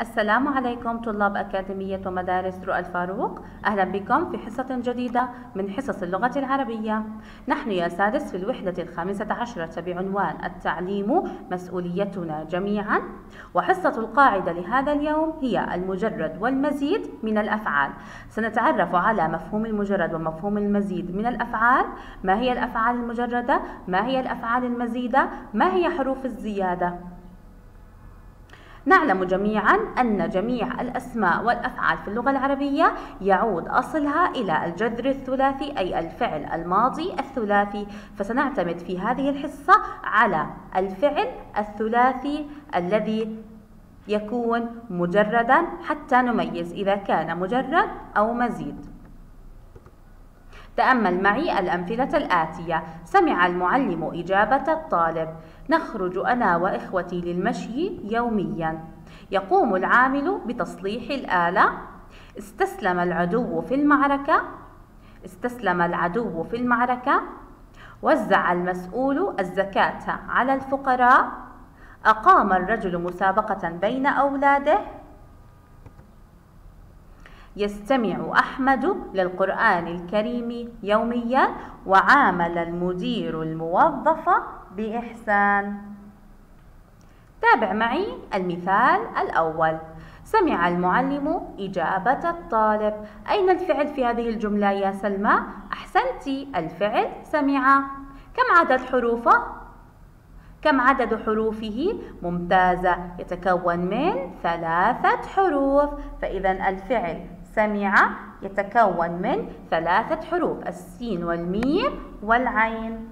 السلام عليكم طلاب أكاديمية ومدارس رؤى الفاروق. أهلا بكم في حصة جديدة من حصص اللغة العربية. نحن يا سادس في الوحدة الخامسة عشرة بعنوان التعليم مسؤوليتنا جميعا. وحصة القاعدة لهذا اليوم هي المجرد والمزيد من الأفعال. سنتعرف على مفهوم المجرد ومفهوم المزيد من الأفعال. ما هي الأفعال المجردة؟ ما هي الأفعال المزيدة؟ ما هي حروف الزيادة؟ نعلم جميعا أن جميع الأسماء والأفعال في اللغة العربية يعود أصلها إلى الجذر الثلاثي أي الفعل الماضي الثلاثي. فسنعتمد في هذه الحصة على الفعل الثلاثي الذي يكون مجردا حتى نميز إذا كان مجرد أو مزيد. تأمل معي الأمثلة الآتية. سمع المعلم إجابة الطالب. نخرج أنا وإخوتي للمشي يوميا. يقوم العامل بتصليح الآلة. استسلم العدو في المعركة. استسلم العدو في المعركة. وزع المسؤول الزكاة على الفقراء. أقام الرجل مسابقة بين أولاده. يستمع أحمد للقرآن الكريم يوميا وعامل المدير الموظف بإحسان تابع معي المثال الأول سمع المعلم إجابة الطالب أين الفعل في هذه الجملة يا سلمى؟ أحسنتي الفعل سمع كم عدد حروفه؟ كم عدد حروفه؟ ممتازة يتكون من ثلاثة حروف فإذا الفعل سمع يتكون من ثلاثة حروف السين والميم والعين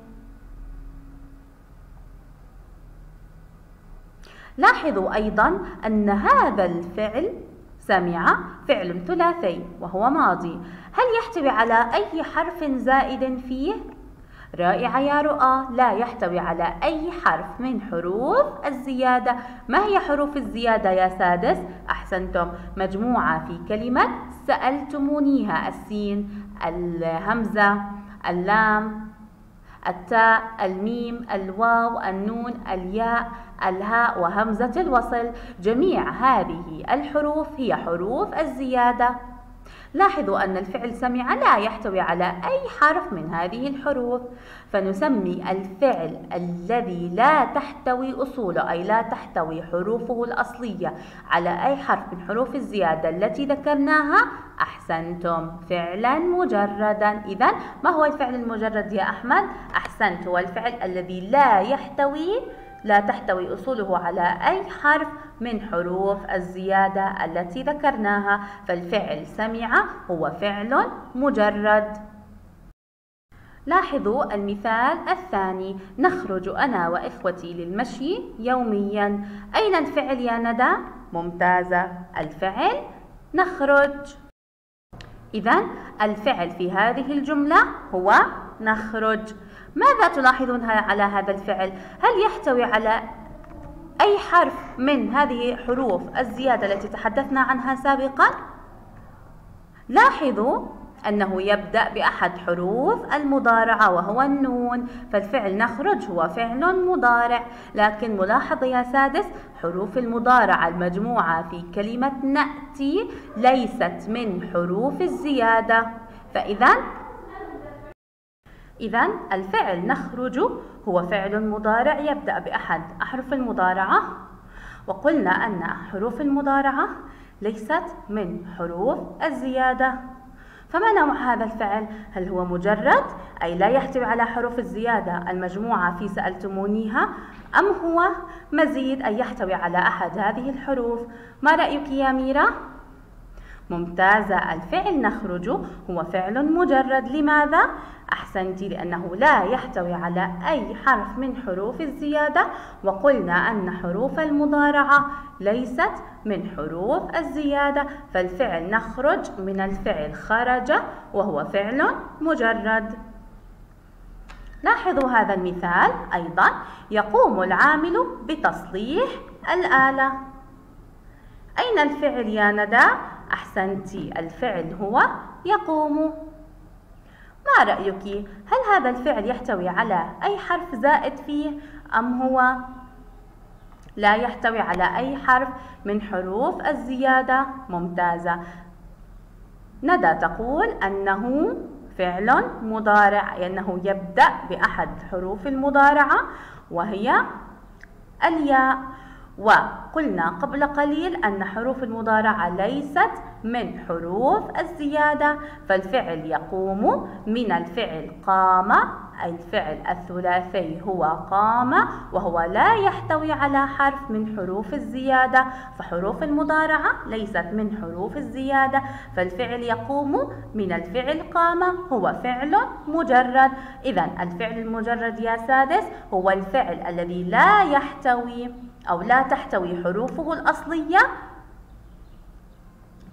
لاحظوا أيضا أن هذا الفعل سمع فعل ثلاثي وهو ماضي هل يحتوي على أي حرف زائد فيه؟ رائعة يا رؤى لا يحتوي على أي حرف من حروف الزيادة ما هي حروف الزيادة يا سادس؟ أحسنتم مجموعة في كلمة سألتمونيها السين الهمزة اللام التاء الميم الواو النون الياء الهاء وهمزة الوصل. جميع هذه الحروف هي حروف الزيادة. لاحظوا أن الفعل سمع لا يحتوي على أي حرف من هذه الحروف. فنسمي الفعل الذي لا تحتوي أصوله أي لا تحتوي حروفه الأصلية على أي حرف من حروف الزيادة التي ذكرناها. أحسنتم فعلا مجردا. إذا ما هو الفعل المجرد يا أحمد؟ أحسنت هو الفعل الذي لا يحتوي لا تحتوي أصوله على أي حرف من حروف الزيادة التي ذكرناها فالفعل سمع هو فعل مجرد. لاحظوا المثال الثاني. نخرج أنا وإخوتي للمشي يوميا. أين الفعل يا ندى؟ ممتازة. الفعل نخرج. إذا الفعل في هذه الجملة هو نخرج. ماذا تلاحظون على هذا الفعل؟ هل يحتوي على أي حرف من هذه حروف الزيادة التي تحدثنا عنها سابقا؟ لاحظوا أنه يبدأ بأحد حروف المضارعة وهو النون فالفعل نخرج هو فعل مضارع لكن ملاحظ يا سادس حروف المضارعة المجموعة في كلمة نأتي ليست من حروف الزيادة فإذا إذا الفعل نخرج هو فعل مضارع يبدأ بأحد أحرف المضارعة وقلنا أن حروف المضارعة ليست من حروف الزيادة فما نوع هذا الفعل؟ هل هو مجرد أي لا يحتوي على حروف الزيادة المجموعة في سألتمونيها أم هو مزيد أي يحتوي على أحد هذه الحروف؟ ما رأيك يا ميرا؟ ممتازة الفعل نخرج هو فعل مجرد لماذا؟ أحسنت لأنه لا يحتوي على أي حرف من حروف الزيادة وقلنا أن حروف المضارعة ليست من حروف الزيادة فالفعل نخرج من الفعل خرج وهو فعل مجرد لاحظوا هذا المثال أيضا يقوم العامل بتصليح الآلة أين الفعل يا ندى؟ أحسنتي الفعل هو يقوم. ما رأيك؟ هل هذا الفعل يحتوي على أي حرف زائد فيه؟ أم هو لا يحتوي على أي حرف من حروف الزيادة؟ ممتازة. ندى تقول أنه فعل مضارع لأنه يبدأ بأحد حروف المضارعة وهي الياء. وقلنا قبل قليل أن حروف المضارعة ليست من حروف الزيادة فالفعل يقوم من الفعل قام الفعل الثلاثي هو قام وهو لا يحتوي على حرف من حروف الزيادة فحروف المضارعة ليست من حروف الزيادة فالفعل يقوم من الفعل قام هو فعل مجرد. إذا الفعل المجرد يا سادس هو الفعل الذي لا يحتوي أو لا تحتوي حروفه الأصلية.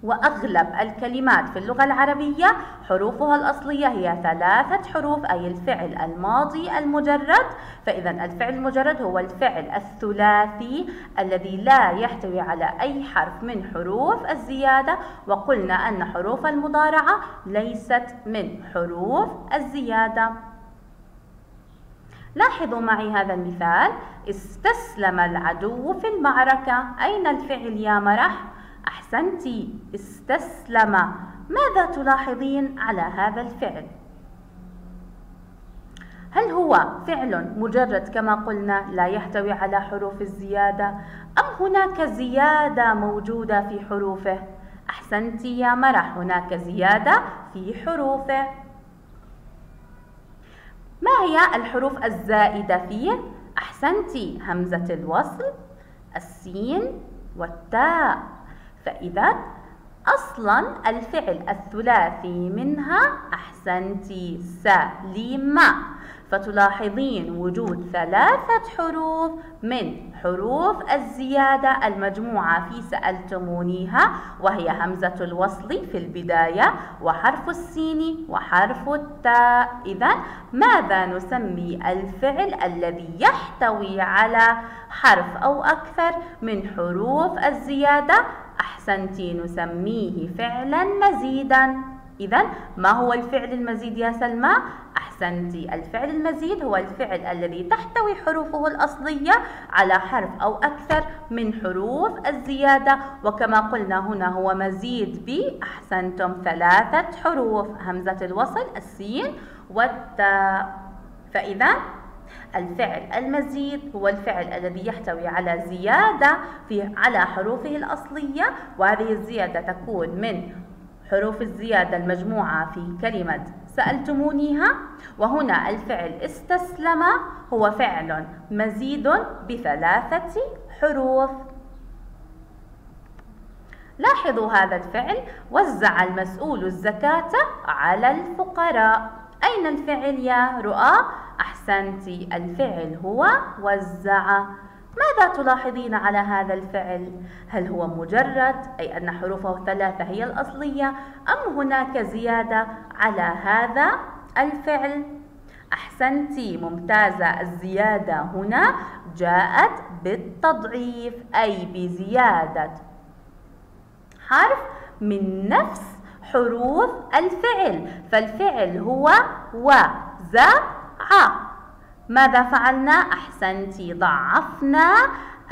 وأغلب الكلمات في اللغة العربية حروفها الأصلية هي ثلاثة حروف أي الفعل الماضي المجرد. فإذا الفعل المجرد هو الفعل الثلاثي الذي لا يحتوي على أي حرف من حروف الزيادة. وقلنا أن حروف المضارعة ليست من حروف الزيادة. لاحظوا معي هذا المثال استسلم العدو في المعركة أين الفعل يا مرح؟ أحسنت استسلم ماذا تلاحظين على هذا الفعل؟ هل هو فعل مجرد كما قلنا لا يحتوي على حروف الزيادة أم هناك زيادة موجودة في حروفه؟ أحسنت يا مرح هناك زيادة في حروفه ما هي الحروف الزائدة فيه؟ أحسنتي همزة الوصل السين والتاء فإذا أصلا الفعل الثلاثي منها أحسنتي سليمة فتلاحظين وجود ثلاثة حروف من حروف الزيادة المجموعة في سألتمونيها وهي همزة الوصل في البداية وحرف السين وحرف التاء. إذا ماذا نسمي الفعل الذي يحتوي على حرف أو أكثر من حروف الزيادة؟ أحسنت نسميه فعلا مزيدا. إذا ما هو الفعل المزيد يا سلمى؟ أحسنتي الفعل المزيد هو الفعل الذي تحتوي حروفه الأصلية على حرف أو أكثر من حروف الزيادة وكما قلنا هنا هو مزيد ب أحسنتم ثلاثة حروف همزة الوصل السين والتاء فإذا الفعل المزيد هو الفعل الذي يحتوي على زيادة في على حروفه الأصلية وهذه الزيادة تكون من حروف الزيادة المجموعة في كلمة سألتمونيها وهنا الفعل استسلم هو فعل مزيد بثلاثة حروف. لاحظوا هذا الفعل وزع المسؤول الزكاة على الفقراء. أين الفعل يا رؤى؟ أحسنت الفعل هو وزع. ماذا تلاحظين على هذا الفعل؟ هل هو مجرد أي أن حروفه ثلاثة هي الأصلية أم هناك زيادة على هذا الفعل؟ أحسنتي ممتازة الزيادة هنا جاءت بالتضعيف أي بزيادة حرف من نفس حروف الفعل فالفعل هو وزع ماذا فعلنا؟ أحسنتي ضعفنا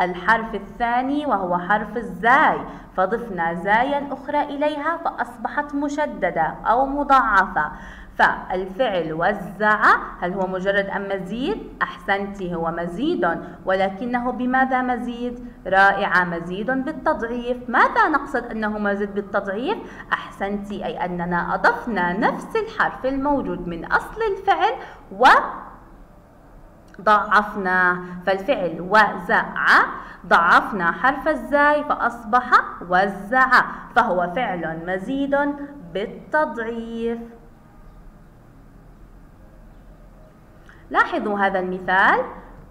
الحرف الثاني وهو حرف الزاي فضفنا زايا أخرى إليها فأصبحت مشددة أو مضاعفة فالفعل وزع هل هو مجرد أم مزيد؟ أحسنتي هو مزيد ولكنه بماذا مزيد؟ رائعة مزيد بالتضعيف ماذا نقصد أنه مزيد بالتضعيف؟ أحسنتي أي أننا أضفنا نفس الحرف الموجود من أصل الفعل و ضعفناه فالفعل وزع. ضعفنا حرف الزاي فأصبح وزع فهو فعل مزيد بالتضعيف. لاحظوا هذا المثال.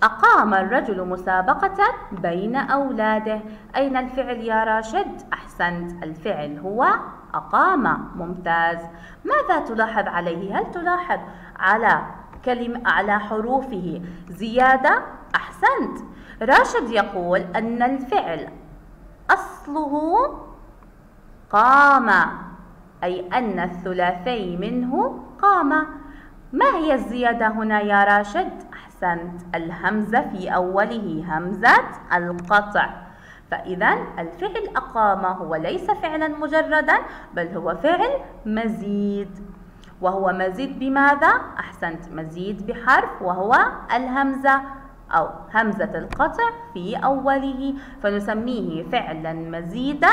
أقام الرجل مسابقة بين أولاده. أين الفعل يا راشد؟ أحسنت الفعل هو أقام. ممتاز. ماذا تلاحظ عليه؟ هل تلاحظ على كلمة على حروفه. زيادة أحسنت. راشد يقول أن الفعل أصله قام أي أن الثلاثي منه قام. ما هي الزيادة هنا يا راشد؟ أحسنت. الهمزة في أوله همزة القطع. فإذا الفعل أقام هو ليس فعلا مجردا بل هو فعل مزيد. وهو مزيد بماذا؟ أحسنت. مزيد بحرف وهو الهمزة أو همزة القطع في أوله. فنسميه فعلا مزيدا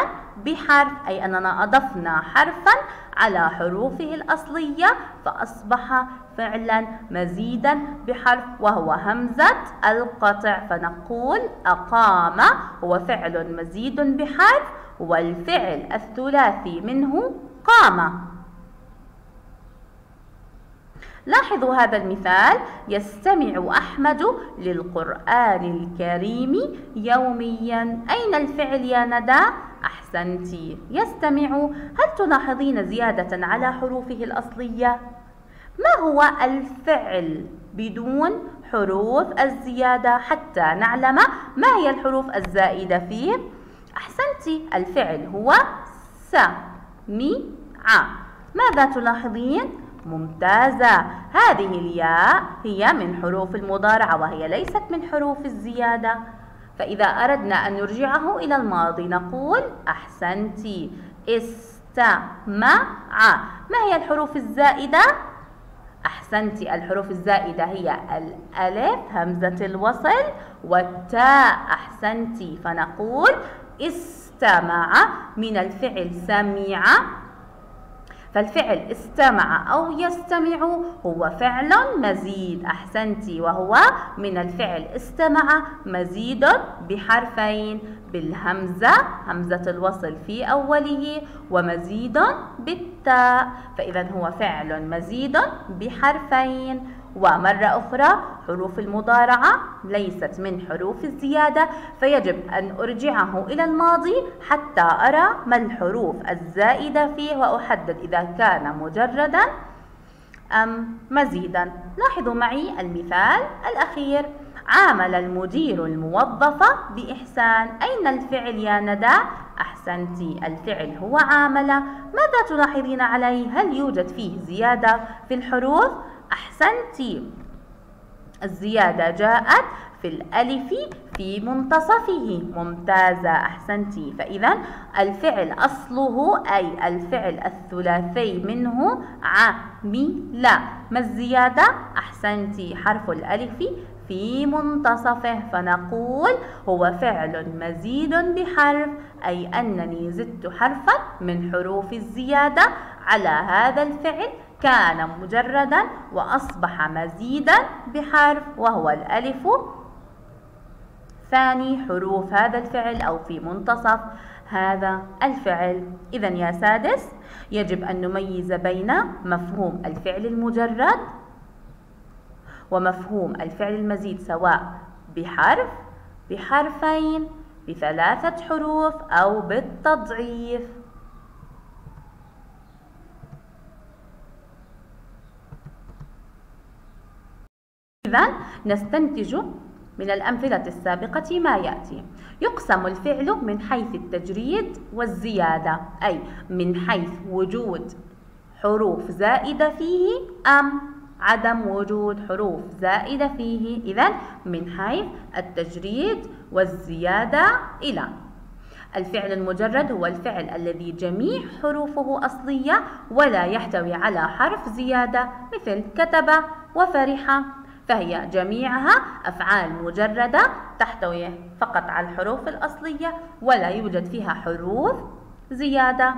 بحرف أي أننا أضفنا حرفا على حروفه الأصلية فأصبح فعلا مزيدا بحرف وهو همزة القطع. فنقول أقام هو فعل مزيد بحرف والفعل الثلاثي منه قام. لاحظوا هذا المثال يستمع أحمد للقرآن الكريم يوميا أين الفعل يا ندى؟ أحسنتي يستمع هل تلاحظين زيادة على حروفه الأصلية؟ ما هو الفعل بدون حروف الزيادة حتى نعلم ما هي الحروف الزائدة فيه؟ أحسنتي الفعل هو ع ماذا تلاحظين؟ ممتازة. هذه الياء هي من حروف المضارعة وهي ليست من حروف الزيادة. فإذا أردنا أن نرجعه إلى الماضي نقول أحسنتي استمع. ما هي الحروف الزائدة؟ أحسنتي الحروف الزائدة هي الألف همزة الوصل والتاء. أحسنتي فنقول استمع. من الفعل سمع فالفعل استمع أو يستمع هو فعل مزيد. أحسنتي وهو من الفعل استمع مزيد بحرفين. بالهمزة همزة الوصل في أوله ومزيد بالتاء. فإذا هو فعل مزيد بحرفين. ومرة أخرى حروف المضارعة ليست من حروف الزيادة فيجب أن أرجعه إلى الماضي حتى أرى ما الحروف الزائدة فيه وأحدد إذا كان مجردا أم مزيدا لاحظوا معي المثال الأخير عامل المدير الموظفة بإحسان أين الفعل يا ندى؟ أحسنتي الفعل هو عامل ماذا تلاحظين عليه؟ هل يوجد فيه زيادة في الحروف؟ أحسنتي. الزيادة جاءت في الألف في منتصفه. ممتازة أحسنتي. فإذا الفعل أصله أي الفعل الثلاثي منه عمل ما الزيادة؟ أحسنتي. حرف الألف في منتصفه. فنقول هو فعل مزيد بحرف أي أنني زدت حرفا من حروف الزيادة على هذا الفعل كان مجردا وأصبح مزيدا بحرف وهو الألف. ثاني حروف هذا الفعل أو في منتصف هذا الفعل. إذا يا سادس يجب أن نميز بين مفهوم الفعل المجرد ومفهوم الفعل المزيد سواء بحرف بحرفين بثلاثة حروف أو بالتضعيف. إذا نستنتج من الأمثلة السابقة ما يأتي. يقسم الفعل من حيث التجريد والزيادة أي من حيث وجود حروف زائدة فيه أم عدم وجود حروف زائدة فيه. إذا من حيث التجريد والزيادة إلى. الفعل المجرد هو الفعل الذي جميع حروفه أصلية ولا يحتوي على حرف زيادة مثل كتب وفرح. فهي جميعها أفعال مجردة تحتوي فقط على الحروف الأصلية ولا يوجد فيها حروف زيادة.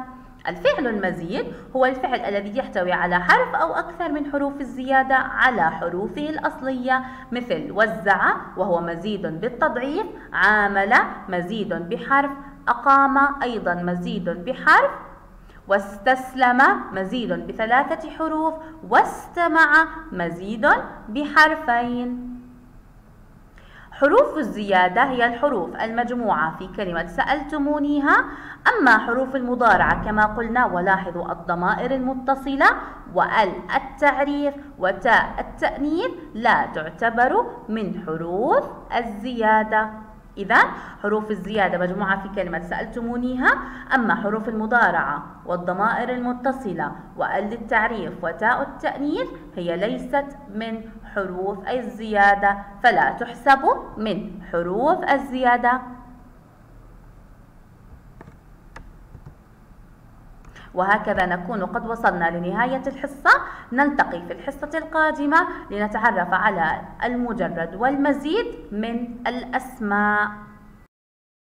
الفعل المزيد هو الفعل الذي يحتوي على حرف أو أكثر من حروف الزيادة على حروفه الأصلية مثل وزع وهو مزيد بالتضعيف عامل مزيد بحرف أقام أيضا مزيد بحرف واستسلم مزيد بثلاثة حروف واستمع مزيد بحرفين. حروف الزيادة هي الحروف المجموعة في كلمة سألتمونيها. أما حروف المضارعة كما قلنا ولاحظوا الضمائر المتصلة وأل التعريف وتاء التأنيث لا تعتبر من حروف الزيادة. إذا حروف الزيادة مجموعة في كلمة سألتمونيها أما حروف المضارعة والضمائر المتصلة وأل التعريف وتاء التأنيث هي ليست من حروف الزيادة فلا تحسب من حروف الزيادة. وهكذا نكون قد وصلنا لنهاية الحصة. نلتقي في الحصة القادمة لنتعرف على المجرد والمزيد من الأسماء.